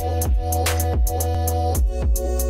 Thank you.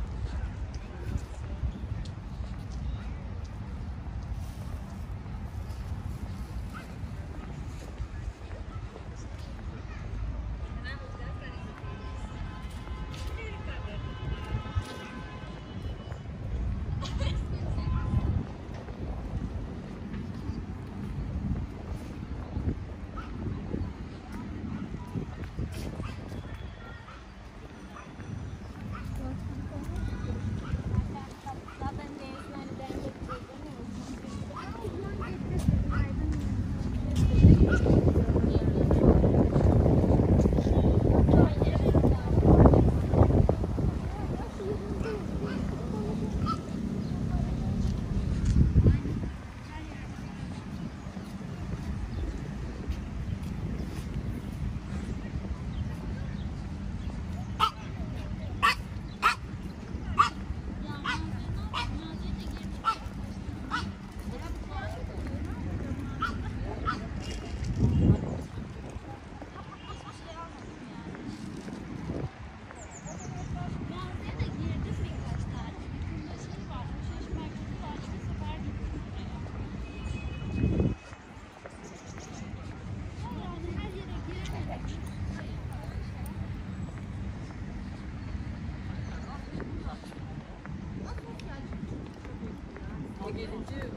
ആ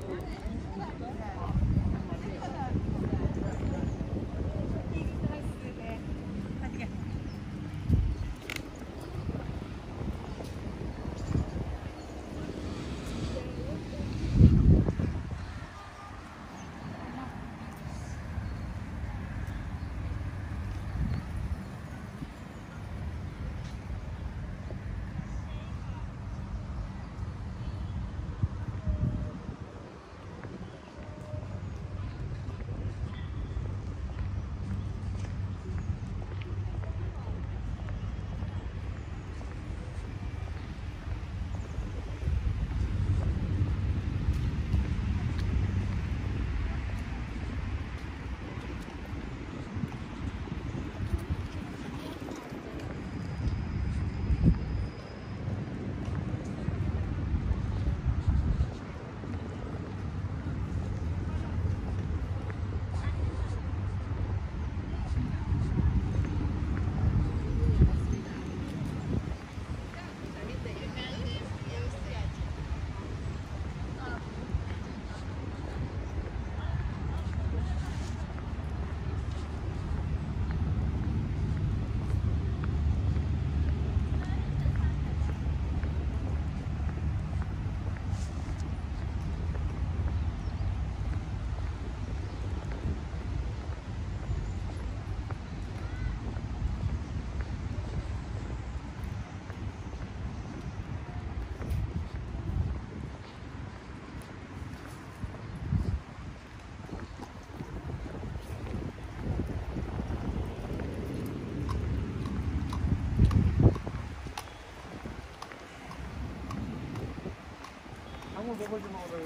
한번